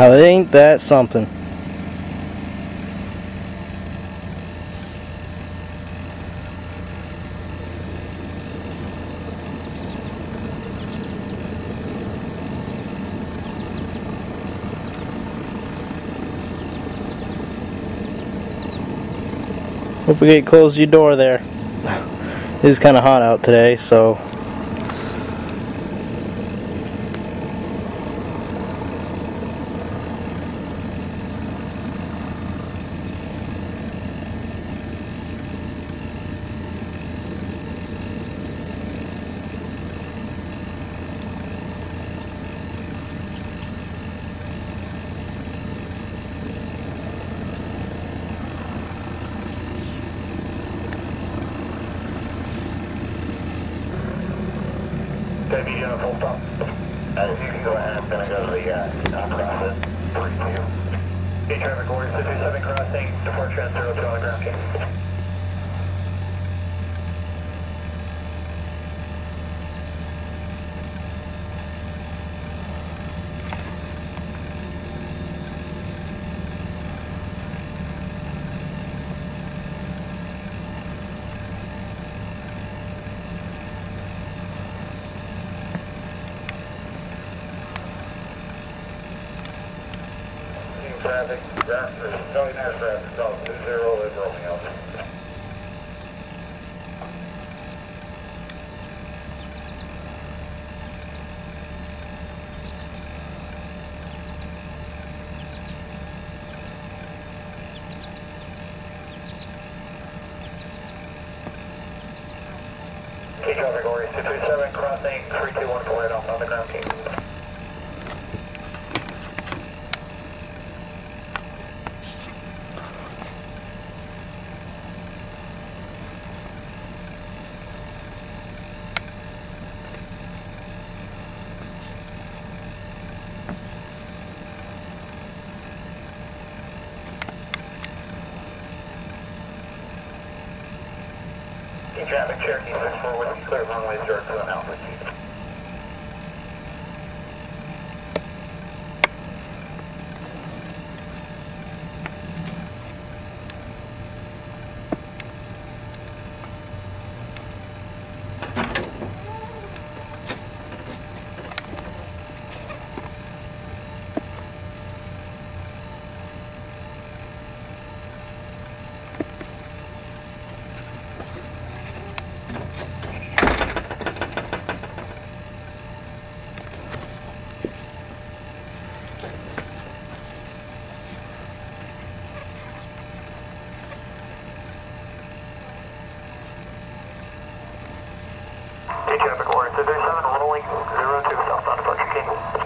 Now, ain't that something? Hope we get close your door there. It is kind of hot out today, so Uh, full stop. You can go ahead, I'm gonna go to the, uh, uh process, three, two. Hey, traffic orders, two seven crossing, departure at zero two on the ground, okay? Traffic, traffic, Charlie Nash traffic, two zero, live Romeo. Traffic three seven, crossing, three two one four, right off on the ground, Keene. Traffic, Cherokee 64 Whiskey Clear, runway 02 on Alpha. Hey, traffic order 237, rolling 02 southbound departure, Keene.